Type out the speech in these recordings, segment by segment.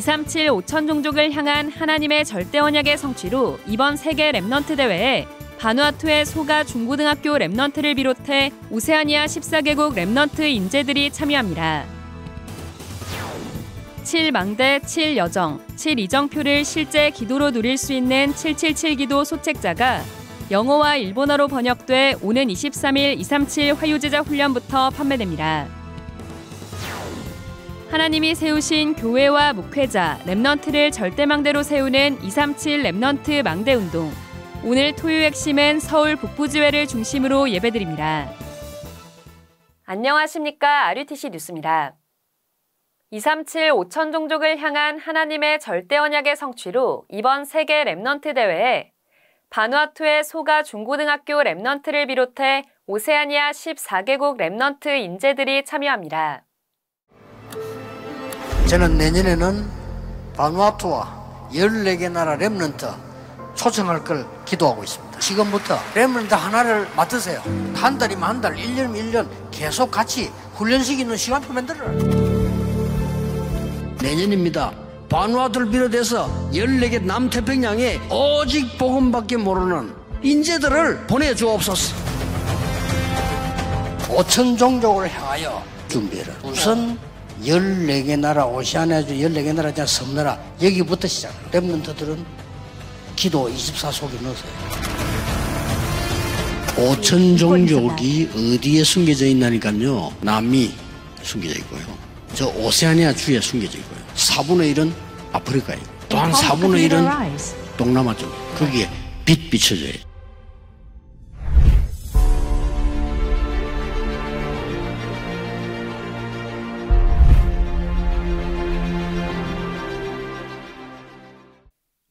237 5천 종족을 향한 하나님의 절대 언약의 성취로 이번 세계 remnant 대회에 바누아투의 소가 중고등학교 remnant를 비롯해 오세아니아 14개국 remnant 인재들이 참여합니다. 7망대 7여정, 7이정표를 실제 기도로 누릴 수 있는 777 기도 소책자가 영어와 일본어로 번역돼 오는 23일 237 화요 제자 훈련부터 판매됩니다. 하나님이 세우신 교회와 목회자, remnant를 절대망대로 세우는 237 remnant 망대 운동. 오늘 토요 핵심은 서울 북부지회를 중심으로 예배드립니다. 안녕하십니까. RUTC 뉴스입니다. 237 5천 종족을 향한 하나님의 절대 언약의 성취로 이번 세계 remnant 대회에 바누아투의 소가 중고등학교 remnant를 비롯해 오세아니아 14개국 remnant 인재들이 참여합니다. 저는 내년에는 바누아투와 14개 나라 Remnant 초청할 걸 기도하고 있습니다. 지금부터 Remnant 하나를 맡으세요. 한 달이면 한 달, 1년이면 1년 계속 같이 훈련시킬 수 있는 시간표 만들어라. 내년입니다. 바누아투를 비롯해서 14개 남태평양에 오직 복음밖에 모르는 인재들을 보내주옵소서. 5천 종족을 향하여 준비를. 우선 14개 나라, 오시아니아 중 14개 나라, 중 섬나라, 여기부터 시작. 랩런트들은 기도 24속에 넣으세요. 5천 종족이 어디에 숨겨져 있나니까요. 남미 숨겨져 있고요. 저 오세아니아 주에 숨겨져 있고요. 4분의 1은 아프리카에 또한 4분의 1은 동남아 쪽. 거기에 빛 비춰져요.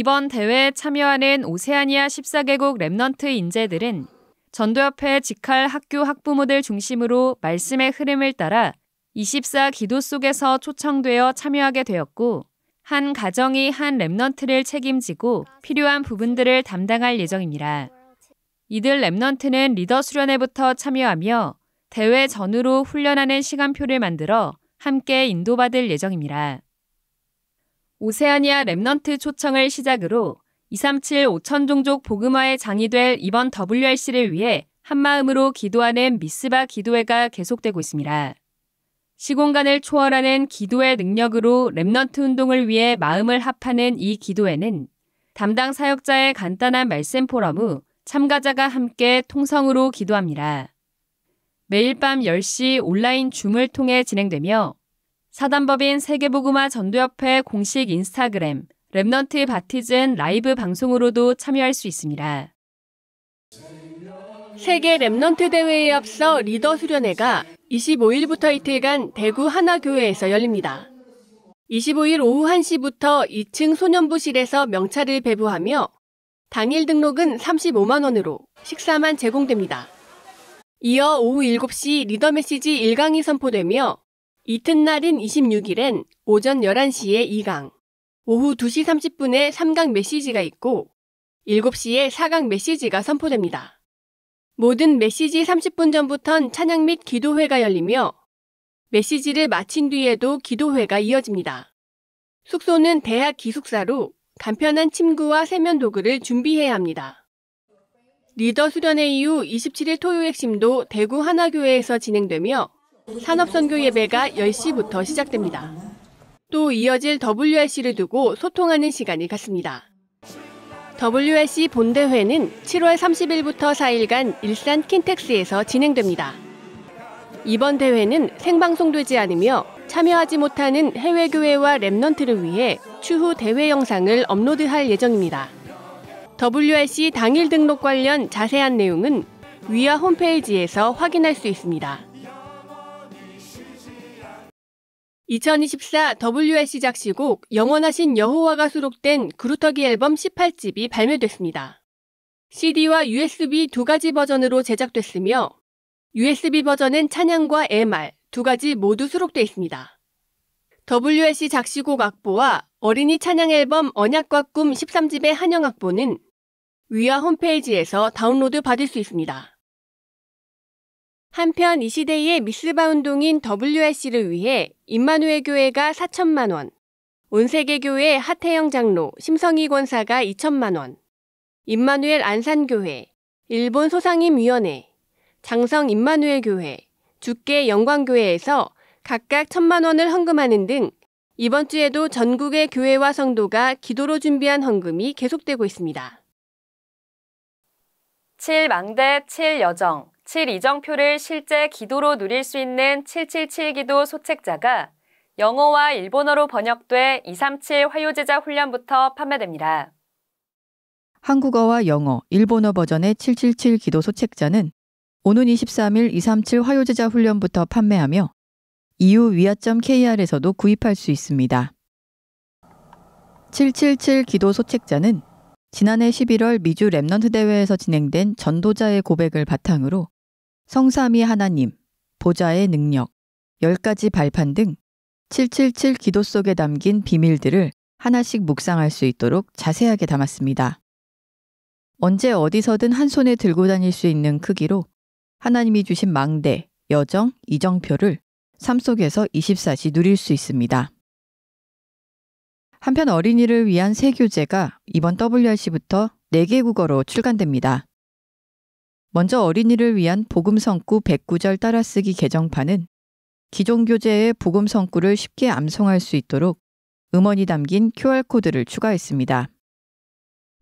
이번 대회에 참여하는 오세아니아 14개국 Remnant 인재들은 전도협회 직할 학교 학부모들 중심으로 말씀의 흐름을 따라 24 기도 속에서 초청되어 참여하게 되었고 한 가정이 한 Remnant를 책임지고 필요한 부분들을 담당할 예정입니다. 이들 Remnant는 리더 수련회부터 참여하며 대회 전후로 훈련하는 시간표를 만들어 함께 인도받을 예정입니다. 오세아니아 Remnant 초청을 시작으로 237 5천 종족 복음화의 장이 될 이번 WRC를 위해 한마음으로 기도하는 미스바 기도회가 계속되고 있습니다. 시공간을 초월하는 기도의 능력으로 Remnant 운동을 위해 마음을 합하는 이 기도회는 담당 사역자의 간단한 말씀 포럼 후 참가자가 함께 통성으로 기도합니다. 매일 밤 10시 온라인 줌을 통해 진행되며 사단법인 세계복음화 전도협회 공식 인스타그램 Remnant 바티즌 라이브 방송으로도 참여할 수 있습니다. 세계 Remnant 대회에 앞서 리더 수련회가 25일부터 이틀간 대구 하나교회에서 열립니다. 25일 오후 1시부터 2층 소년부실에서 명찰을 배부하며 당일 등록은 35만 원으로 식사만 제공됩니다. 이어 오후 7시 리더 메시지 1강이 선포되며 이튿날인 26일엔 오전 11시에 2강, 오후 2시 30분에 3강 메시지가 있고 7시에 4강 메시지가 선포됩니다. 모든 메시지 30분 전부턴 찬양 및 기도회가 열리며 메시지를 마친 뒤에도 기도회가 이어집니다. 숙소는 대학 기숙사로 간편한 침구와 세면 도구를 준비해야 합니다. 리더 수련회 이후 27일 토요 핵심도 대구 하나교회에서 진행되며 산업선교 예배가 10시부터 시작됩니다. 또 이어질 WRC를 두고 소통하는 시간이 갖습니다. WRC 본대회는 7월 30일부터 4일간 일산 킨텍스에서 진행됩니다. 이번 대회는 생방송되지 않으며 참여하지 못하는 해외 교회와 랩넌트를 위해 추후 대회 영상을 업로드할 예정입니다. WRC 당일 등록 관련 자세한 내용은 위아 홈페이지에서 확인할 수 있습니다. 2024 WRC 작시곡 영원하신 여호와가 수록된 그루터기 앨범 18집이 발매됐습니다. CD와 USB 두 가지 버전으로 제작됐으며 USB 버전은 찬양과 MR 두 가지 모두 수록되어 있습니다. WRC 작시곡 악보와 어린이 찬양 앨범 언약과 꿈 13집의 한영 악보는 위아 홈페이지에서 다운로드 받을 수 있습니다. 한편 이 시대의 미스바 운동인 WRC를 위해 임마누엘 교회가 4천만 원, 온세계 교회 하태영 장로, 심성희 권사가 2천만 원, 임마누엘 안산교회, 일본 소상임위원회, 장성 임마누엘 교회, 주께 영광교회에서 각각 천만 원을 헌금하는 등 이번 주에도 전국의 교회와 성도가 기도로 준비한 헌금이 계속되고 있습니다. 7망대 7여정, 7 이정표를 실제 기도로 누릴 수 있는 777 기도 소책자가 영어와 일본어로 번역돼 237 화요제자 훈련부터 판매됩니다. 한국어와 영어, 일본어 버전의 777 기도 소책자는 오는 23일 237 화요제자 훈련부터 판매하며 이후 위아.kr에서도 구입할 수 있습니다. 777 기도 소책자는 지난해 11월 미주 Remnant 대회에서 진행된 전도자의 고백을 바탕으로 성삼위 하나님, 보좌의 능력, 10가지 발판 등 777 기도 속에 담긴 비밀들을 하나씩 묵상할 수 있도록 자세하게 담았습니다. 언제 어디서든 한 손에 들고 다닐 수 있는 크기로 하나님이 주신 망대, 여정, 이정표를 삶 속에서 24시 누릴 수 있습니다. 한편 어린이를 위한 새 교재가 이번 WRC부터 4개 국어로 출간됩니다. 먼저 어린이를 위한 복음 성구 109절 따라쓰기 개정판은 기존 교재의 복음 성구를 쉽게 암송할 수 있도록 음원이 담긴 QR코드를 추가했습니다.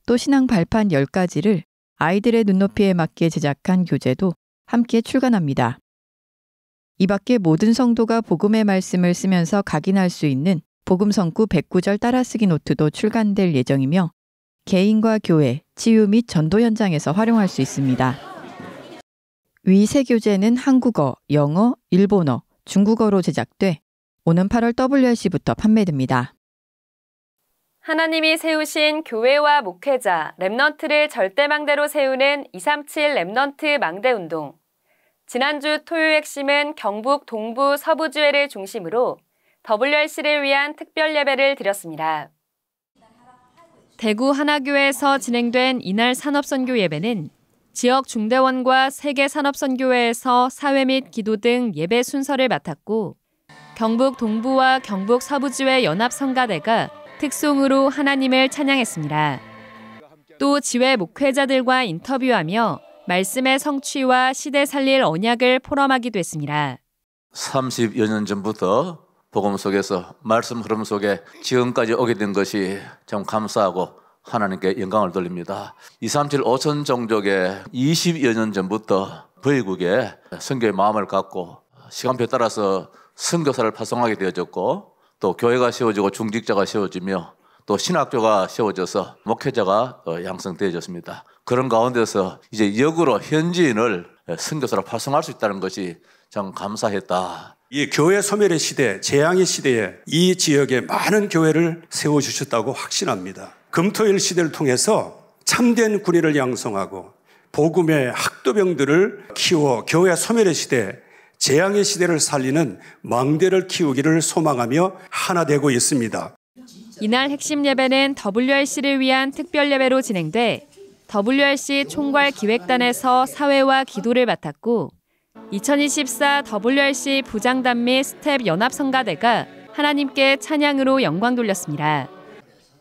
또 신앙 발판 10가지를 아이들의 눈높이에 맞게 제작한 교재도 함께 출간합니다. 이 밖에 모든 성도가 복음의 말씀을 쓰면서 각인할 수 있는 복음 성구 109절 따라쓰기 노트도 출간될 예정이며 개인과 교회, 치유 및 전도 현장에서 활용할 수 있습니다. 위 세 교재는 한국어, 영어, 일본어, 중국어로 제작돼 오는 8월 WRC부터 판매됩니다. 하나님이 세우신 교회와 목회자, Remnant를 절대망대로 세우는 237 Remnant 망대 운동. 지난주 토요일 핵심은 경북 동부 서부주회를 중심으로 WRC를 위한 특별 예배를 드렸습니다. 대구 하나교회에서 진행된 이날 산업선교 예배는 지역 중대원과 세계산업선교회에서 사회 및 기도 등 예배 순서를 맡았고 경북 동부와 경북 서부지회 연합성가대가 특송으로 하나님을 찬양했습니다. 또 지회 목회자들과 인터뷰하며 말씀의 성취와 시대 살릴 언약을 포럼하기도 했습니다. 30여 년 전부터 복음 속에서 말씀 흐름 속에 지금까지 오게 된 것이 참 감사하고 하나님께 영광을 돌립니다. 237 5천 종족의 20여 년 전부터 부의국에 선교의 마음을 갖고 시간표에 따라서 선교사를 파송하게 되어졌고 또 교회가 세워지고 중직자가 세워지며 또 신학교가 세워져서 목회자가 양성되어졌습니다. 그런 가운데서 이제 역으로 현지인을 선교사로 파송할 수 있다는 것이 참 감사했다. 이 교회 소멸의 시대, 재앙의 시대에 이 지역에 많은 교회를 세워주셨다고 확신합니다. 금토일 시대를 통해서 참된 군인을 양성하고 복음의 학도병들을 키워 교회 소멸의 시대, 재앙의 시대를 살리는 망대를 키우기를 소망하며 하나 되고 있습니다. 이날 핵심 예배는 WRC를 위한 특별 예배로 진행돼 WRC 총괄 기획단에서 사회와 기도를 맡았고 2024 WRC 부장단 및 스텝 연합 성가대가 하나님께 찬양으로 영광 돌렸습니다.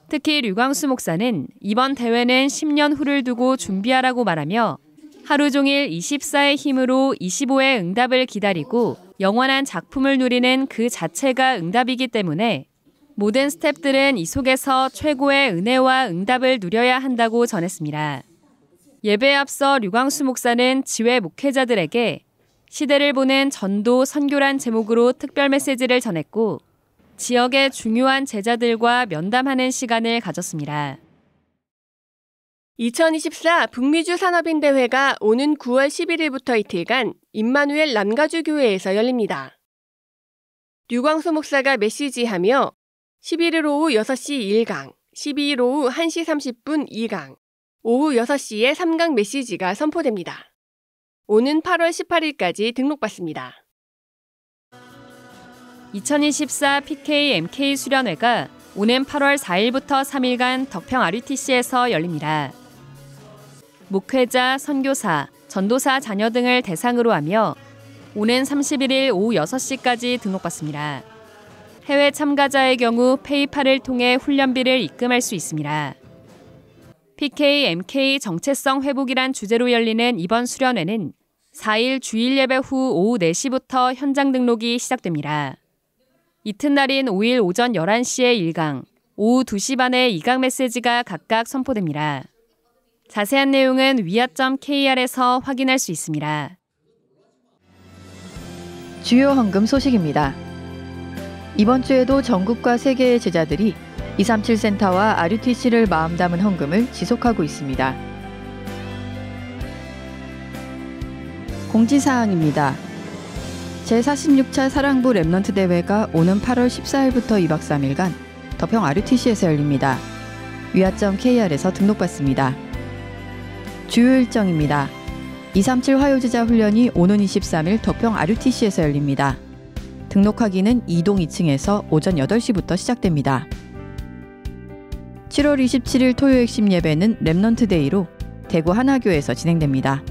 특히 류광수 목사는 이번 대회는 10년 후를 두고 준비하라고 말하며 하루 종일 24의 힘으로 25의 응답을 기다리고 영원한 작품을 누리는 그 자체가 응답이기 때문에 모든 스탭들은 이 속에서 최고의 은혜와 응답을 누려야 한다고 전했습니다. 예배에 앞서 류광수 목사는 지회 목회자들에게 시대를 보는 전도 선교란 제목으로 특별 메시지를 전했고 지역의 중요한 제자들과 면담하는 시간을 가졌습니다. 2024 북미주 산업인 대회가 오는 9월 11일부터 이틀간 임마누엘 남가주 교회에서 열립니다. 류광수 목사가 메시지하며 11일 오후 6시 1강, 12일 오후 1시 30분 2강, 오후 6시에 3강 메시지가 선포됩니다. 오는 8월 18일까지 등록받습니다. 2024 PK MK 수련회가 오는 8월 4일부터 3일간 덕평 RUTC에서 열립니다. 목회자, 선교사, 전도사 자녀 등을 대상으로 하며 오는 31일 오후 6시까지 등록받습니다. 해외 참가자의 경우 페이팔을 통해 훈련비를 입금할 수 있습니다. PK, MK 정체성 회복이란 주제로 열리는 이번 수련회는 4일 주일 예배 후 오후 4시부터 현장 등록이 시작됩니다. 이튿날인 5일 오전 11시에 1강, 오후 2시 반에 2강 메시지가 각각 선포됩니다. 자세한 내용은 위아.kr에서 확인할 수 있습니다. 주요 헌금 소식입니다. 이번 주에도 전국과 세계의 제자들이 237 센터와 RUTC를 마음 담은 헌금을 지속하고 있습니다. 공지사항입니다. 제46차 사랑부 Remnant 대회가 오는 8월 14일부터 2박 3일간 덕평 RUTC에서 열립니다. 위아.kr에서 등록받습니다. 주요 일정입니다. 237 화요제자 훈련이 오는 23일 덕평 RUTC에서 열립니다. 등록하기는 2동 2층에서 오전 8시부터 시작됩니다. 7월 27일 토요 핵심 예배는 Remnant Day로 대구 하나교회에서 진행됩니다.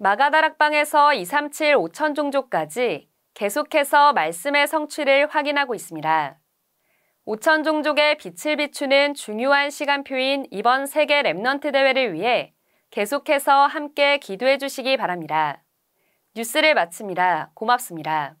마가다락방에서 237 5천 종족까지 계속해서 말씀의 성취를 확인하고 있습니다. 5천 종족의 빛을 비추는 중요한 시간표인 이번 세계 Remnant 대회를 위해 계속해서 함께 기도해 주시기 바랍니다. 뉴스를 마칩니다. 고맙습니다.